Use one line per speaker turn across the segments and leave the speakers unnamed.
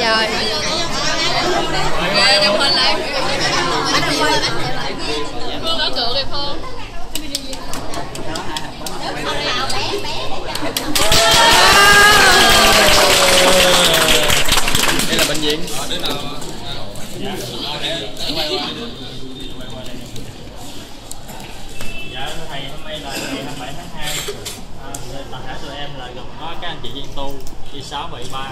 Rồi.
Về đồng hình lại. Phương ở cửa kìa Phương
đây là bệnh viện.
Dạ thưa thầy hôm nay là ngày 27 tháng 2 à, toàn thể tụi em là gồm có các anh chị viên tu y 6 và y 3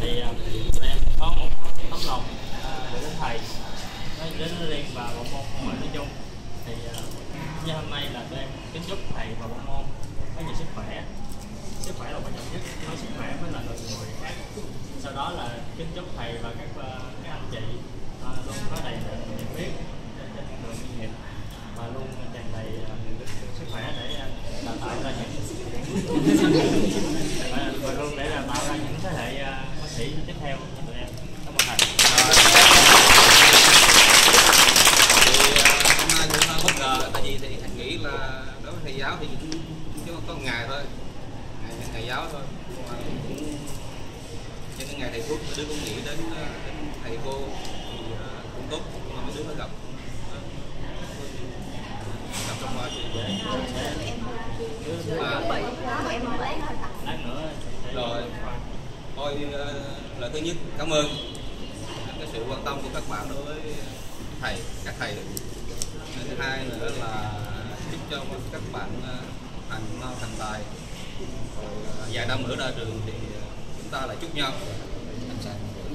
thì à, tụi em có một tấm lòng à, của đến thầy. Nói đến riêng và bộ môn ngoại nói chung. Thì à, như hôm nay là tụi em kính chúc thầy và bộ môn có nhiều sức khỏe. Sức khỏe là quan trọng nhất. Có sức khỏe mới là người người. Sau đó là kính chúc thầy và các các anh chị luôn có đầy đủ nhiệt huyết trên trên con đường chuyên nghiệp và luôn tràn đầy sức khỏe để đào tạo ra những và, và luôn để đào tạo ra những thế hệ à, bác sĩ tiếp theo cho tụi em cảm ơn thầy
thì à, hôm nay cũng bất ngờ tại vì thì anh nghĩ là đối với thầy giáo thì cũng chỉ có ngày thôi ngày, ngày giáo thôi Nhưng mà cũng trên cái ngày thầy thuốc mấy đứa cũng nghĩ đến, à, đến thầy cô thì à, cũng tốt mà mấy đứa nó gặp gặp trong hoa thì dễ mà
lát nữa sẽ
Rồi. thôi à, lời thứ nhất cảm ơn. Cái sự quan tâm của các bạn đối với thầy các thầy. Thứ hai nữa là chúc cho các bạn ờ, thành mau thành tài. Rồi ờ, vài năm nữa ra trường thì chúng ta lại chúc nhau.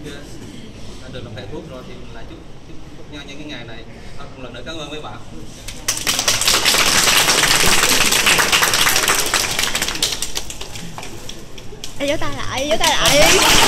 Ra trường làm thầy thuốc rồi thì lại chúc chúc, chúc nhau những cái ngày này. Thôi, một lần nữa cảm ơn mấy bạn.
Ê, vỗ tay lại, vỗ tay lại.